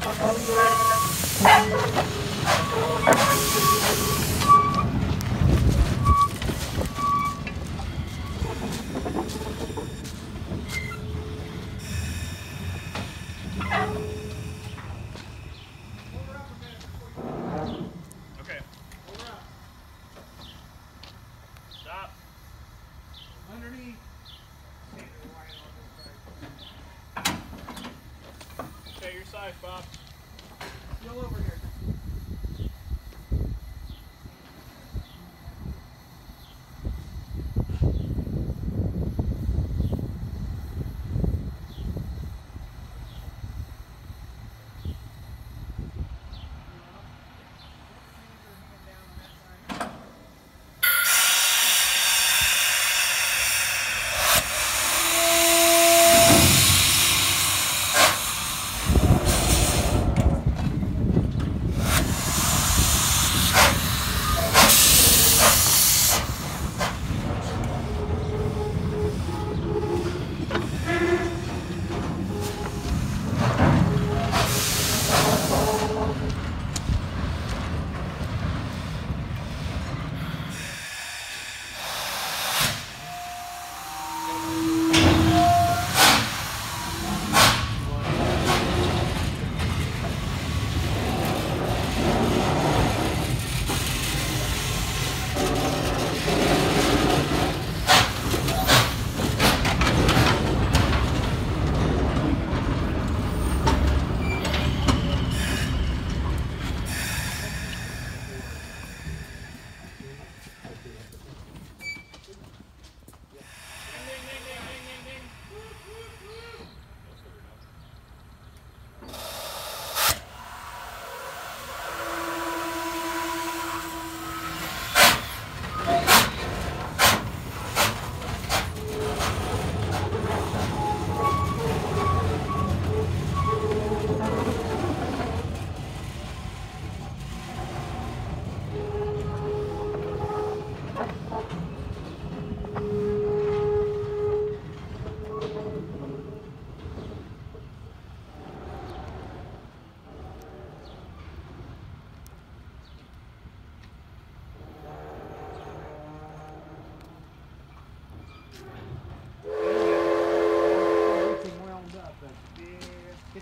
Okay. All right, Bob. You'll over here.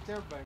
Everybody.